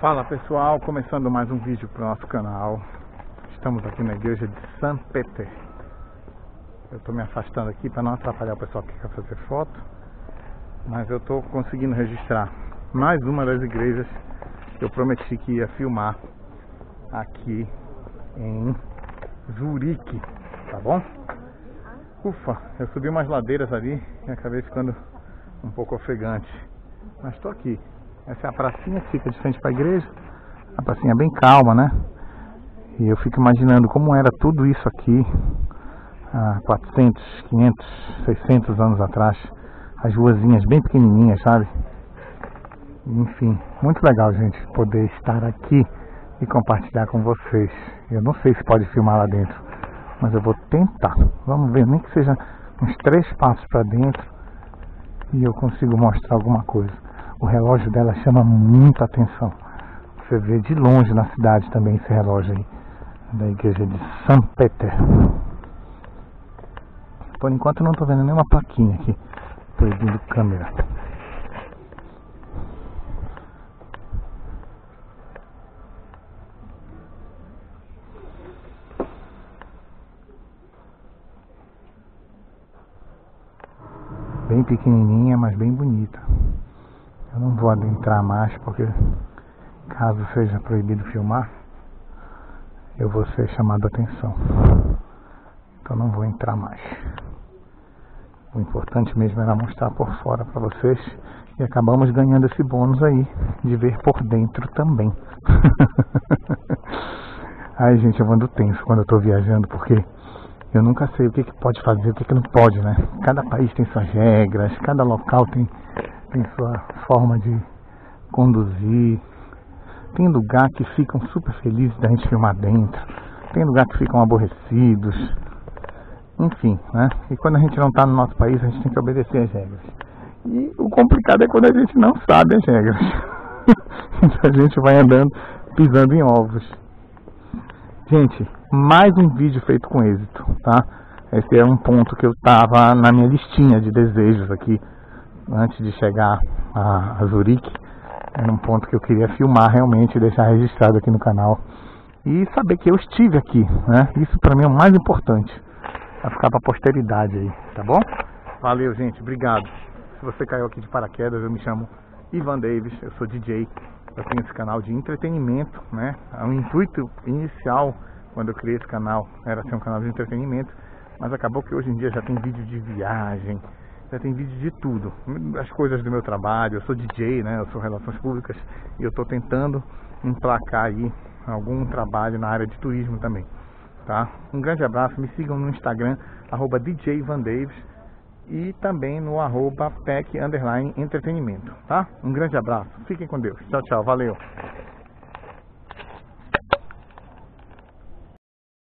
Fala pessoal, começando mais um vídeo para o nosso canal. Estamos aqui na igreja de São Peter. Eu estou me afastando aqui para não atrapalhar o pessoal que quer fazer foto. Mas eu estou conseguindo registrar mais uma das igrejas que eu prometi que ia filmar aqui em Zurique, tá bom? Ufa, eu subi umas ladeiras ali e acabei ficando um pouco ofegante. Mas estou aqui, essa é a pracinha que fica de frente para a igreja. A pracinha bem calma, né? E eu fico imaginando como era tudo isso aqui há 400, 500, 600 anos atrás. As ruazinhas bem pequenininhas, sabe? Enfim, muito legal, gente, poder estar aqui e compartilhar com vocês. Eu não sei se pode filmar lá dentro, mas eu vou tentar. Vamos ver, nem que seja uns três passos para dentro e eu consigo mostrar alguma coisa. O relógio dela chama muita atenção. Você vê de longe na cidade também esse relógio aí, da igreja de São Peter. Por enquanto não estou vendo nenhuma plaquinha aqui, proibindo câmera. Bem pequenininha, mas bem bonita. Eu não vou adentrar mais porque caso seja proibido filmar, eu vou ser chamado a atenção. Então não vou entrar mais. O importante mesmo era mostrar por fora para vocês e acabamos ganhando esse bônus aí de ver por dentro também. Ai gente, eu ando tenso quando eu tô viajando porque eu nunca sei o que, que pode fazer, o que, que não pode, né? Cada país tem suas regras, cada local tem tem sua forma de conduzir. Tem lugar que ficam super felizes da gente filmar dentro. Tem lugar que ficam aborrecidos. Enfim, né? E quando a gente não está no nosso país, a gente tem que obedecer as regras. E o complicado é quando a gente não sabe as regras. então a gente vai andando, pisando em ovos. Gente, mais um vídeo feito com êxito, tá? Esse é um ponto que eu tava na minha listinha de desejos aqui antes de chegar a, a Zurique, era um ponto que eu queria filmar realmente deixar registrado aqui no canal. E saber que eu estive aqui, né? Isso para mim é o mais importante. Vai ficar para posteridade aí, tá bom? Valeu, gente. Obrigado. Se você caiu aqui de paraquedas, eu me chamo Ivan Davis, eu sou DJ. Eu tenho esse canal de entretenimento, né? O intuito inicial quando eu criei esse canal era ser um canal de entretenimento, mas acabou que hoje em dia já tem vídeo de viagem, já tem vídeo de tudo. As coisas do meu trabalho, eu sou DJ, né? Eu sou relações públicas e eu estou tentando emplacar aí algum trabalho na área de turismo também. Tá? Um grande abraço, me sigam no Instagram, arroba DJ Van Davis e também no arroba PEC Underline Entretenimento, tá? Um grande abraço, fiquem com Deus. Tchau, tchau, valeu.